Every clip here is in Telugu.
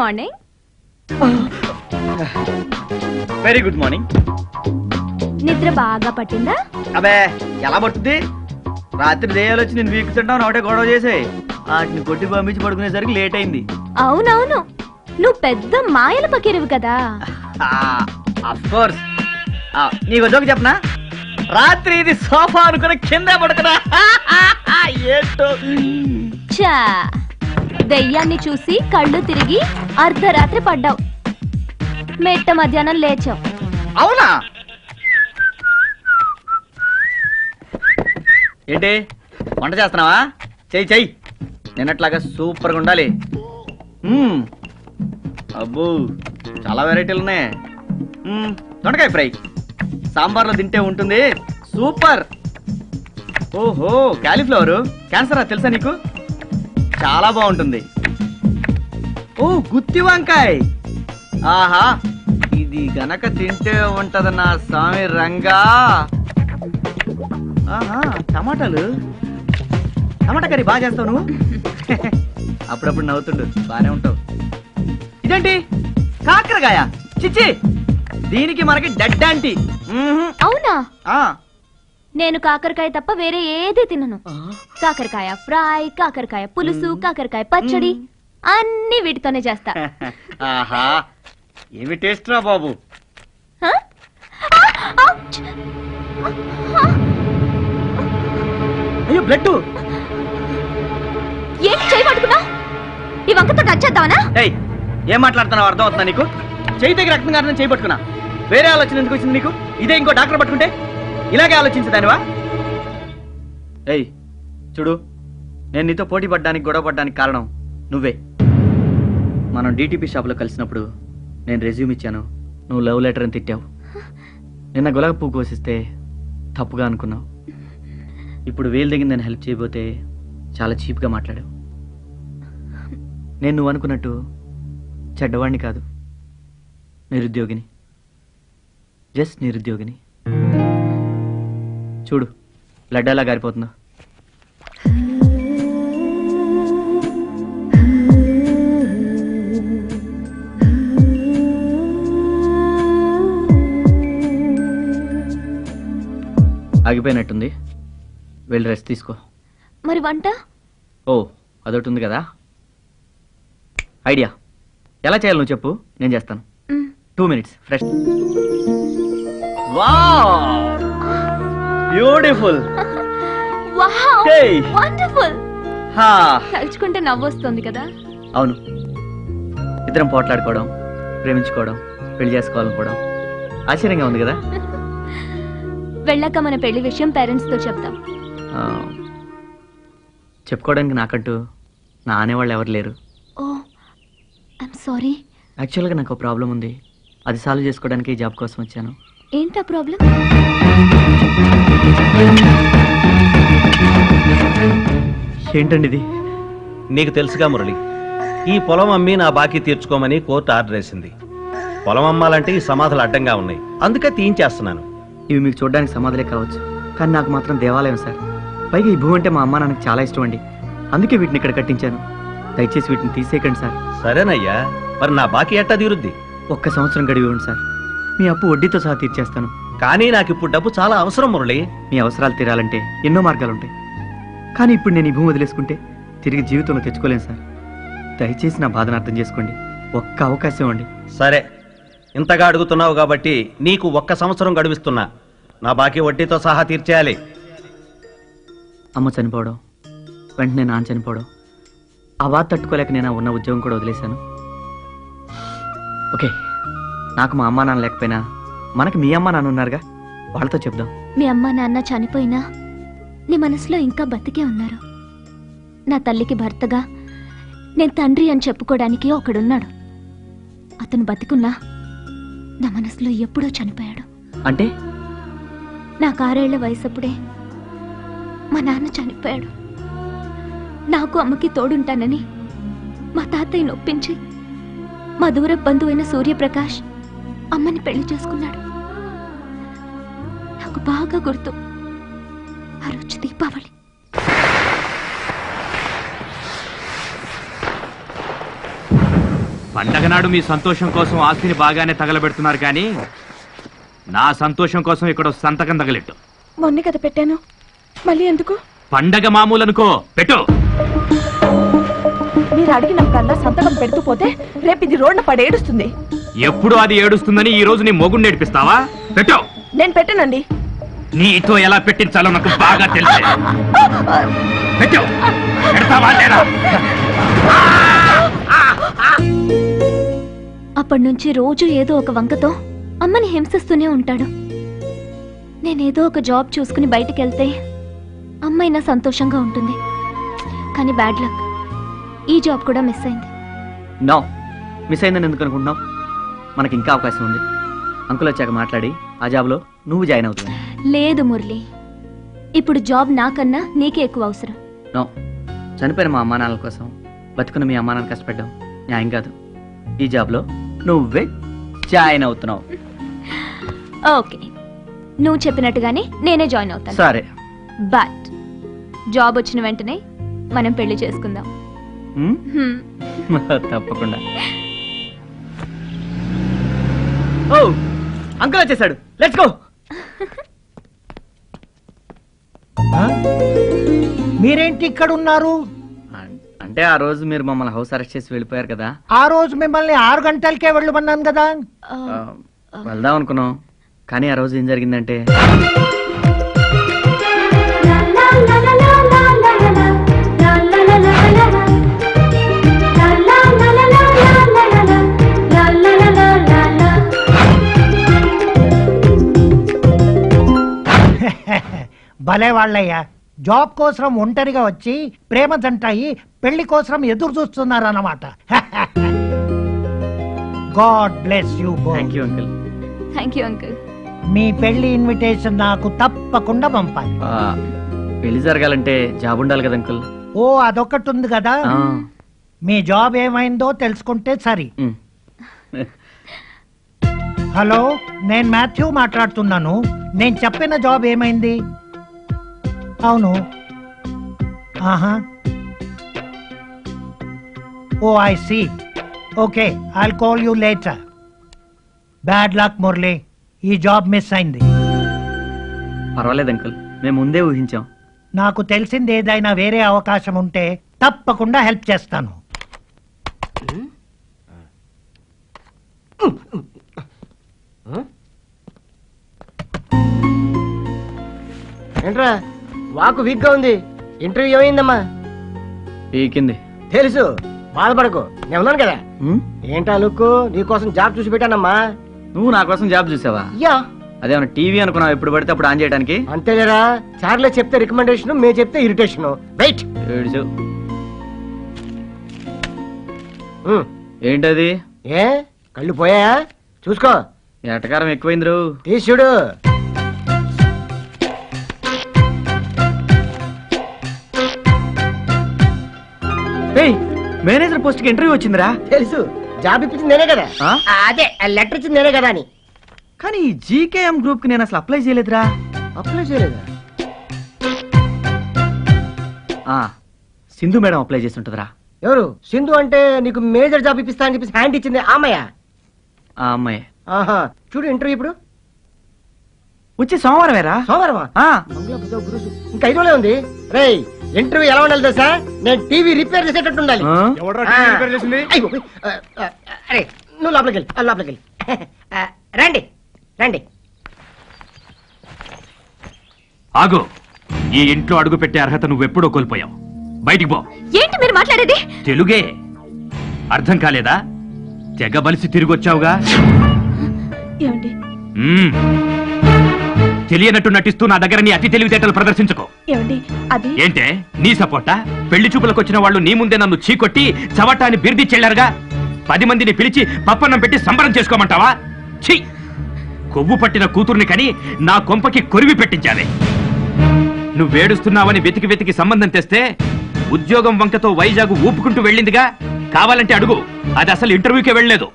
మార్నింగ్ వెరీ గుడ్ మార్నింగ్ నిద్ర బాగా పట్టిందా? అబే ఎలా పడుతుంది? రాత్రి దేయాలు వచ్చి నేను వీక్ తింటాను ఒకటే గొడవ చేసే. వాటిని కొట్టి పంపించి పడుకునేసరికి లేట్ అయింది. అవునవును. నువ్వు పెద్ద మాయల పకిరివి కదా. కోర్స్ నీకు జోక్ చెప్పనా? రాత్రి ఇది సోఫా అనుకుని కింద పడుకున్నా. ఏంటో. చా దెయ్యాన్ని చూసి కళ్ళు తిరిగి అర్ధరాత్రి పడ్డావు. మెట్ట మధ్యాహ్నం లేచావు. అవునా? ఏంటి? వంట చేస్తున్నావా? చెయ్యి చెయ్యి. నిన్నట్లాగా సూపర్గా ఉండాలి. మ్మ్. అబ్బో చాలా వెరైటీలు ఉన్నాయి. మ్మ్, దొండకాయ ఫ్రై. సాంబార్లో తింటే ఉంటుంది. సూపర్. ఓహో క్యాలీఫ్లవరు. క్యాన్సరా తెలుసా నీకు? చాలా బాగుంటుంది. ఓ గుత్తి వంకాయ్. ఆహా ఇది గనక తింటే ఉంటది నా స్వామి రంగా. ఆహా టమాటాలు. టమాటా కర్రీ బాగా చేస్తావు నువ్వు? అప్పుడప్పుడు నవ్వుతుండు బానే ఉంటావు. ఇదేంటి? కాకరకాయ. చిచ్చి దీనికి మనకి డెడ్ ఆంటీ. మ్మ్హ్. అవునా? ఆ. నేను కాకరకాయ తప్ప వేరే ఏది తినను. కాకరకాయ ఫ్రై కాకరకాయ పులుసు కాకరకాయ పచ్చడి అన్ని వీటితోనే చేస్తా. ఆహా ఏమి టేస్ట్ రా బాబు! అయ్యో బ్లడ్. ఏంటి చేయి ఈ వంకతో టచ్ చేద్దామనా? ఏయ్ ఏం మాట్లాడుతున్నావు అర్థం అవుతుందా నీకు? చేయి దగ్గర రక్తం కారణం చేయి పట్టుకున్నా. వేరే ఆలోచన ఎందుకు వచ్చింది నీకు? ఇదే ఇంకో డాక్టర్ పట్టుకుంటే? ఇలాగే ఆలోచించదానివా? ఏయ్ చూడు నేను నీతో పోటీ పడ్డానికి గొడవ పడ్డానికి కారణం నువ్వే. మనం డిటిపి షాప్లో కలిసినప్పుడు నేను రెజ్యూమ్ ఇచ్చాను నువ్వు లవ్ లెటర్ అని తిట్టావు. నిన్న గులాబీ పువ్వు కోసిస్తే తప్పుగా అనుకున్నావు. ఇప్పుడు వేలు దగ్గర నేను హెల్ప్ చేయబోతే చాలా చీప్గా మాట్లాడావు. నేను నువ్వు అనుకున్నట్టు చెడ్డవాణ్ణి కాదు నిరుద్యోగిని. జస్ట్ నిరుద్యోగిని. చూడు లడ్డు ఎలా గారిపోతుందో. ఆగిపోయినట్టుంది. వెళ్ళి రెస్ట్ తీసుకో. మరి వంట? ఓ అదొకటి ఉంది కదా. ఐడియా. ఎలా చేయాలి నువ్వు చెప్పు నేను చేస్తాను. Two minutes fresh. Beautiful wow Hey. Wonderful హా తలుచుకుంటే నవ్వొస్తుంది కదా? అవును. ఇద్దరం పోట్లాడుకోవడం ప్రేమించుకోవడం పెళ్ళి చేసుకోవాలనుకోవడం ఆశ్చర్యంగా ఉంది కదా? వెళ్ళాక మన పెళ్ళి విషయం పేరెంట్స్తో చెప్తాం. ఆ, చెప్పుకోవడానికి నాకంటూ నా అనేవాళ్ళు ఎవరు లేరు. ఓ ఐమ్ సారీ యాక్చువల్గా నాకు ప్రాబ్లం ఉంది. అది సాల్వ్ చేసుకోవడానికి ఈ జాబ్ కోసం వచ్చాను. ఏంటా ప్రాబ్లం? ఏంటండి ఇది నీకు తెలుసుగా మురళి ఈ పొలం అమ్మి నా బాకీ తీర్చుకోమని కోర్టు ఆర్డర్ వేసింది. పొలం అమ్మాలంటే ఈ సమాధులు అడ్డంగా ఉన్నాయి. అందుకే తీయించేస్తున్నాను. ఇవి మీకు చూడడానికి సమాధులే కావచ్చు కానీ నాకు మాత్రం దేవాలయం సార్. పైగా ఈ భూమి అంటే మా అమ్మ నాకు చాలా ఇష్టం అండి. అందుకే వీటిని ఇక్కడ కట్టించాను. దయచేసి వీటిని తీసేయకండి సార్. సరేనయ్యా మరి నా బాకీ ఎట్టా తీరుద్ది? ఒక్క సంవత్సరం గడివి ఇవ్వండి సార్. మీ అప్పు వడ్డీతో సహా తీర్చేస్తాను. కానీ నాకు ఇప్పుడు డబ్బు చాలా అవసరం మురళి. మీ అవసరాలు తీరాలంటే ఎన్నో మార్గాలు ఉంటాయి కానీ ఇప్పుడు నేను ఈ భూమి వదిలేసుకుంటే తిరిగి జీవితంలో తెచ్చుకోలేను సార్. దయచేసి నా బాధను అర్థం చేసుకోండి. ఒక్క అవకాశం అండి సరే. ఇంతగా అడుగుతున్నావు కాబట్టి నీకు ఒక్క సంవత్సరం గడువిస్తున్నా. నా బాకీ వడ్డీతో సహా తీర్చేయాలి. అమ్మ చనిపోవడం వెంటనే నాన్న చనిపోవడం ఆ బాధ తట్టుకోలేక నేను ఉన్న ఉద్యోగం కూడా వదిలేశాను. ఓకే. నాకు మా అమ్మ నాన్న లేకపోయినా మనకి మీ అమ్మ నాన్న ఉన్నారుగా వాళ్ళతో చెప్దాం. మీ అమ్మ నాన్న చనిపోయినా నీ మనసులో ఇంకా బతికే ఉన్నారు. నా తల్లికి భర్తగా నేను తండ్రి అని చెప్పుకోవడానికి ఒకడున్నాడు. అతను బతికున్నా నా మనసులో ఎప్పుడో చనిపోయాడు. అంటే? నాకు ఆరేళ్ళ వయసప్పుడే మా నాన్న చనిపోయాడు. నాకు అమ్మకి తోడుంటానని మా తాతయ్య నొప్పించి మా దూర బంధువైన సూర్యప్రకాష్ అమ్మని పెళ్ళి చేసుకున్నాడు. నాకు బాగా గుర్తు. ఆ రోజు దీపావళి. పండగ నాడు మీ సంతోషం కోసం ఆస్తిని బాగానే తగలబెడుతున్నారు కానీ నా సంతోషం కోసం ఇక్కడ ఓ సంతకం తగలెట్టు. మొన్నే కదా పెట్టాను. మళ్ళీ ఎందుకు? పండగ మామూలు అనుకో పెట్టు. మీరు అడిగినప్పుడల్లా సంతకం పెడుతూ పోతే రేపు ఇది రోడ్న పడేడుస్తుంది. ఎప్పుడు అది ఏడుస్తుందని ఈ రోజు నీ మొగుడు నేర్పిస్తావా? పెట్టు. నేను పెట్టానండి. నీతో ఎలా పెట్టించాలో నాకు బాగా తెలుసు. పెట్టు. పెడతావా లేదా? అప్పటి నుంచి రోజు ఏదో ఒక వంకతో అమ్మని హింసిస్తూనే ఉంటాడు. నేనేదో ఒక జాబ్ చూసుకుని బయటికి వెళ్తే అమ్మైనా సంతోషంగా ఉంటుంది. కానీ బ్యాడ్ లక్. ఈ జాబ్ కూడా మిస్ అయింది. నో మిస్ అయిందని ఎందుకు అనుకుంటున్నావు? మనకి ఇంకా అవకాశం ఉంది. అంకుల్ వచ్చాక మాట్లాడి ఆ జాబ్లో నువ్వు జాయిన్ అవుతుంది లేదు మురళి. ఇప్పుడు జాబ్ నాకన్నా నీకే ఎక్కువ అవసరం. నో చనిపోయిన మా అమ్మా నాన్నల కోసం బతుకున్న మీ అమ్మా నాన్న కష్టపడ్డాం న్యాయం కాదు. ఈ జాబ్లో నువ్వే జాయిన్ అవుతున్నావు. ఓకే. నువ్వు చెప్పినట్టుగానే నేనే జాయిన్ అవుతాను. సరే. బట్ జాబ్ వచ్చిన వెంటనే మనం పెళ్ళి చేసుకుందాం? హ్మ్. తప్పకుండా. ఓ అంకుల్ వచ్చేసాడు. Let's go? మీరేంటి ఇక్కడ ఉన్నారు అంటే ఆ రోజు మీరు మమ్మల్ని హౌస్ అరెస్ట్ చేసి వెళ్ళిపోయారు కదా? ఆ రోజు మిమ్మల్ని ఆరు గంటలకే వెళ్ళమన్నాను కదా? వెళ్దాం అనుకున్నాం. కానీ ఆ రోజు ఏం జరిగిందంటే? భలే వాళ్ళయ్యా జాబ్ కోసం ఒంటరిగా వచ్చి ప్రేమ జంటాయి పెళ్ళి కోసం ఎదురు చూస్తున్నారన్నమాట. God bless you thank you uncle thank you uncle మీ పెళ్ళి ఇన్విటేషన్ నాకు తప్పకుండా పంపాలి. పెళ్ళి జరగాలంటే జాబ్ ఉండాలి కదా అంకుల్ ఓ అదొకటి ఉంది కదా. మీ జాబ్ ఏమైందో తెలుసుకుంటే సరి. హలో నేను మాథ్యూ మాట్లాడుతున్నాను. నేను చెప్పిన జాబ్ ఏమైంది? అవును. ఆహా. ఓ I see. Okay I'll call you later. Bad luck Murali. ఈ జాబ్ మిస్ అయింది. పర్వాలేదు అంకుల్. మేము ముందే ఊహించాం. నాకు తెలిసింది ఏదైనా వేరే అవకాశం ఉంటే తప్పకుండా హెల్ప్ చేస్తాను. ఏంట్రా? వాకు వీక్గా ఉంది. ఇంటర్వ్యూ ఏమైందమ్మా? పీకింది తెలుసు. బాధపడకు. నేను ఉన్నాను కదా? ఏంటా లుక్ నీకోసం జాబ్ చూసి పెట్టానమ్మా. నువ్వు నా కోసం జాబ్ చూసావా? యా. అదేమన్నా టీవీ అనుకున్నావు ఎప్పుడు పడితే అప్పుడు ఆన్ చేయడానికి అంతేలేరా. చార్లే చెప్తే రికమెండేషన్ మేము చెప్తే ఇరిటేషన్. వెయిట్. ఏడుచు. ఏంటది? ఏ? కళ్ళు పోయాయా? చూసుకో. ఎటకారం ఎక్కువైంది రో. తీసి మేనేజర్ పోస్ట్కి ఇంటర్వ్యూ వచ్చిందిరా. తెలుసు. జాబ్ ఇప్పించింది నేనే కదా. ఆ? అదే లెటర్ ఇచ్చింది నేనే కదా అని. కానీ జీకేఎం గ్రూప్కి నేను అసలు అప్లై చేయలేదురా. అప్లై చేయలేదా? ఆ, సింధు మేడం అప్లై చేసి ఉంటుందిరా ఎవరు? సింధు అంటే నీకు మేజర్ జాబ్ ఇప్పిస్తా అని చెప్పేసి హ్యాండ్ ఇచ్చింది ఆమెయ ఆ అమ్మాయి. ఆహా చూడు ఇంటర్వ్యూ ఇప్పుడు. వచ్చే సోమవారమేరా? సోమవారమా? ఆ, మంగళ బుధ గురు శు- ఇంకా ఐదు రోజులే ఉంది. రేయ్ ఇంటర్వ్యూ ఎలా ఉండాలి తెలుసా? నేను టీవీ రిపేర్ చేసేటట్టు ఉండాలి. ఆ? ఆ. అయ్యో, ఆ, ఆ, అరే నువ్వు లోపలికి వెళ్ళి. ఆ, లోపలికి వెళ్ళి. ఆ, రండి రండి. ఆగు. ఈ ఇంట్లో అడుగు పెట్టే అర్హత నువ్వెప్పుడో కోల్పోయావు. బయటికి పో. ఏంటి మీరు మాట్లాడేది? తెలుగే. అర్థం కాలేదా? తెగ బలిసి తిరిగొచ్చావుగా. ఏమండి? మ్మ్. తెలియనట్టు నటిస్తూ నా దగ్గర నీ అతి తెలివితేటలు ప్రదర్శించుకో. ఏమండి అది? ఏంటే? నీ సపోర్టా? పెళ్ళి చూపులకు వచ్చిన వాళ్ళు నీ ముందే నన్ను చీకొట్టి చవటాన్ని బిర్ది చెల్లారుగా పది మందిని పిలిచి పప్పన్నం పెట్టి సంబరం చేసుకోమంటావా? ఛీ! కొవ్వు పట్టిన కూతుర్ని కని నా కొంపకి కొరివి పెట్టించావే. నువ్వేడుస్తున్నావని వెతికి వెతికి సంబంధం తెస్తే ఉద్యోగం వంకతో వైజాగ్ ఊపుకుంటూ వెళ్ళిందిగా? కావాలంటే అడుగు. అది అసలు ఇంటర్వ్యూకే వెళ్ళలేదు.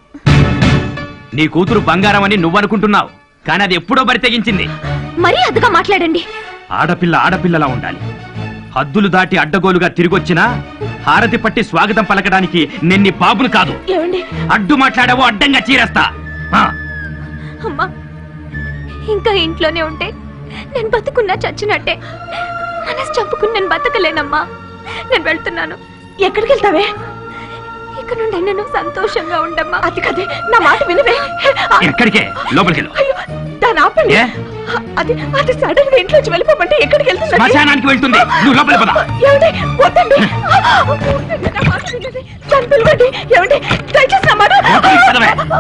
నీ కూతురు బంగారం అని నువ్వనుకుంటున్నావు. కానీ అది ఎప్పుడో బరి తెగించింది మరీ అదుగా మాట్లాడండి. ఆడపిల్ల ఆడపిల్లలా ఉండాలి. హద్దులు దాటి అడ్డగోలుగా తిరిగొచ్చినా హారతి పట్టి స్వాగతం పలకడానికి నేను నీ బాబును కాదు. ఏమండి? అడ్డు మాట్లాడావో అడ్డంగా చీరేస్తా. ఆ, అమ్మా ఇంకా ఇంట్లోనే ఉంటే నేను బతుకున్నా చచ్చినట్టే. మనసు చంపుకుని నేను బతకలేనమ్మా. నేను వెళ్తున్నాను. ఎక్కడికి వెళ్తావే? ఇక నుండి నేను సంతోషంగా ఉండమ్మా. అది కదే నా మాట వినవే. ఎక్కడికే? లోపలికి వెళ్ళు అయ్యో దాని ఆపండి. ఏ? అది అది సడన్గా ఇంట్లోంచి వెళ్ళిపోమంటే ఎక్కడికి వెళ్తుంది శ్మశానానికి వెళ్తుంది నువ్వు లోపలికి పద ఏమండి వద్దండి పిలవండి ఏమండి దయచేసి నా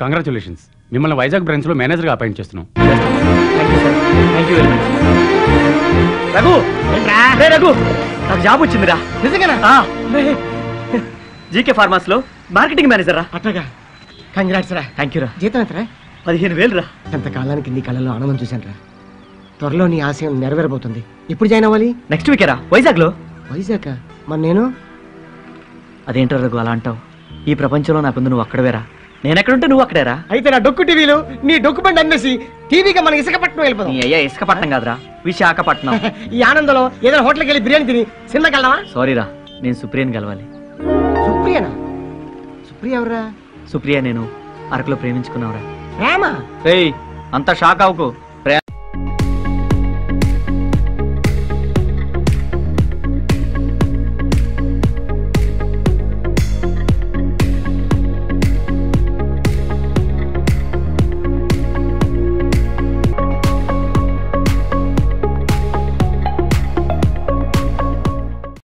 కంగ్రాచులేషన్స్ మిమ్మల్ని వైజాగ్ బ్రాంచ్లో మేనేజర్గా అపాయింట్ చేస్తున్నాం. రఘు! రే రఘు! నాకు జాబ్ వచ్చిందిరా. నిజంగానా? ఆ, జీకే ఫార్మాస్లో మార్కెటింగ్ మేనేజర్ రా. అట్టగా. కంగ్రాట్స్ రా. థ్యాంక్ యూ రా. జీతం ఎంతరా? పదిహేను వేలు రా. ఎంతకాలానికి నీ కళ్ళలో ఆనందం చూశాను రా త్వరలో నీ ఆశయం నెరవేరబోతుంది. ఇప్పుడు జాయిన్ అవ్వాలి? నెక్స్ట్ వీకే రా. వైజాగ్లో. వైజాగ్ మరి నేను? అదేంటో రఘు అలా అంటావు? ఈ ప్రపంచంలో నాకుంది నువ్వు అక్కడవేరా. నేను ఎక్కడుంటే నువ్వు అక్కడేరా. అయితే నా డొక్కు టీవీలు నీ డొక్కు బండి అమ్మేసి టీవీగా మన ఇసుకపట్నం నీ వెళ్ళిపోదాం అయ్యా ఇసుకపట్నం కాదురా. విశాఖపట్నం. ఈ ఆనందంలో ఏదైనా హోటల్కి వెళ్ళి బిర్యానీ తిని సినిమాకి వెళ్దామా సారీ రా నేను సుప్రియని కలవాలి. సుప్రియనా? సుప్రియ ఎవరా సుప్రియ నేను అరకులో ప్రేమించుకున్నావురా. ప్రేమ అంత షాక్ అవ్వకు.